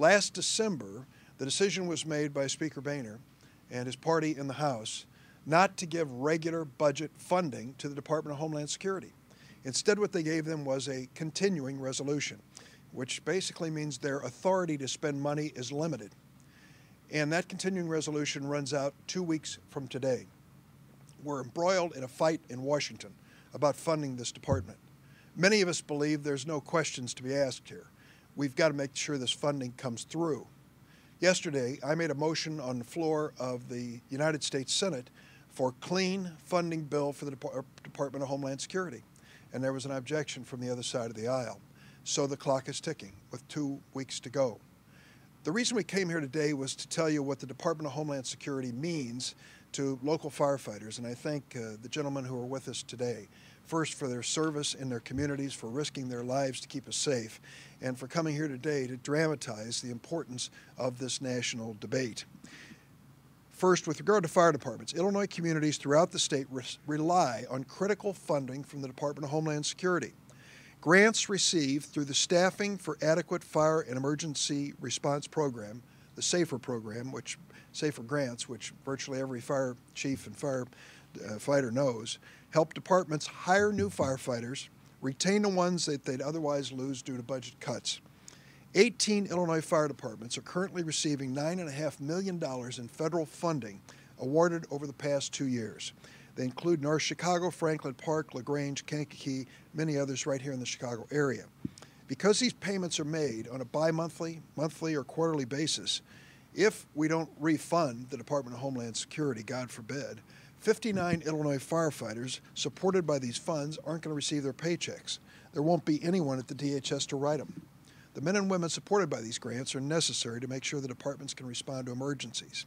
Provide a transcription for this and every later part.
Last December, the decision was made by Speaker Boehner and his party in the House not to give regular budget funding to the Department of Homeland Security. Instead, what they gave them was a continuing resolution, which basically means their authority to spend money is limited. And that continuing resolution runs out two weeks from today. We're embroiled in a fight in Washington about funding this department. Many of us believe there's no questions to be asked here. We've got to make sure this funding comes through. Yesterday, I made a motion on the floor of the United States Senate for clean funding bill for the uh, Department of Homeland Security. And there was an objection from the other side of the aisle. So the clock is ticking with two weeks to go. The reason we came here today was to tell you what the Department of Homeland Security means to local firefighters, and I thank uh, the gentlemen who are with us today. First, for their service in their communities, for risking their lives to keep us safe, and for coming here today to dramatize the importance of this national debate. First, with regard to fire departments, Illinois communities throughout the state re rely on critical funding from the Department of Homeland Security. Grants received through the Staffing for Adequate Fire and Emergency Response Program, the SAFER program, which SAFER grants, which virtually every fire chief and fire uh, fighter knows, help departments hire new firefighters, retain the ones that they'd otherwise lose due to budget cuts. 18 Illinois fire departments are currently receiving $9.5 million in federal funding awarded over the past two years. They include North Chicago, Franklin Park, LaGrange, Kankakee, many others right here in the Chicago area. Because these payments are made on a bi monthly, monthly, or quarterly basis, if we don't refund the Department of Homeland Security, God forbid, 59 Illinois firefighters supported by these funds aren't going to receive their paychecks. There won't be anyone at the DHS to write them. The men and women supported by these grants are necessary to make sure the departments can respond to emergencies.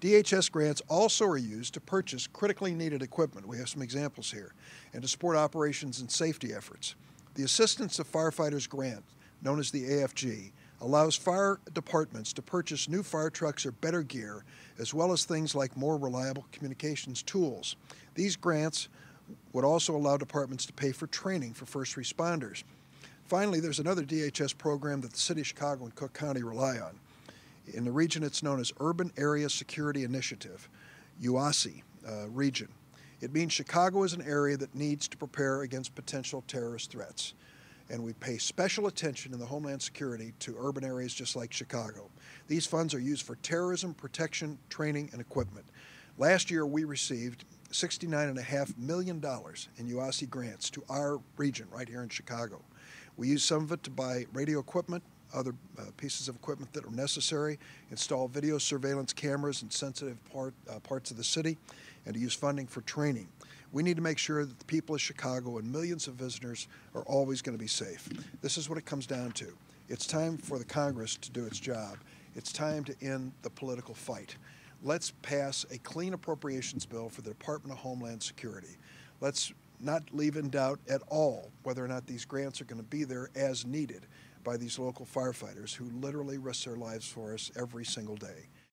DHS grants also are used to purchase critically needed equipment. We have some examples here, and to support operations and safety efforts. The Assistance of Firefighters Grant, known as the AFG, allows fire departments to purchase new fire trucks or better gear, as well as things like more reliable communications tools. These grants would also allow departments to pay for training for first responders. Finally, there's another DHS program that the City of Chicago and Cook County rely on. In the region, it's known as Urban Area Security Initiative, UASI uh, region. It means Chicago is an area that needs to prepare against potential terrorist threats. And we pay special attention in the Homeland Security to urban areas just like Chicago. These funds are used for terrorism protection, training, and equipment. Last year, we received $69.5 million in UASI grants to our region right here in Chicago. We use some of it to buy radio equipment, other uh, pieces of equipment that are necessary, install video surveillance cameras in sensitive part, uh, parts of the city, and to use funding for training. We need to make sure that the people of Chicago and millions of visitors are always going to be safe. This is what it comes down to. It's time for the Congress to do its job. It's time to end the political fight. Let's pass a clean appropriations bill for the Department of Homeland Security. Let's not leave in doubt at all whether or not these grants are going to be there as needed by these local firefighters who literally risk their lives for us every single day.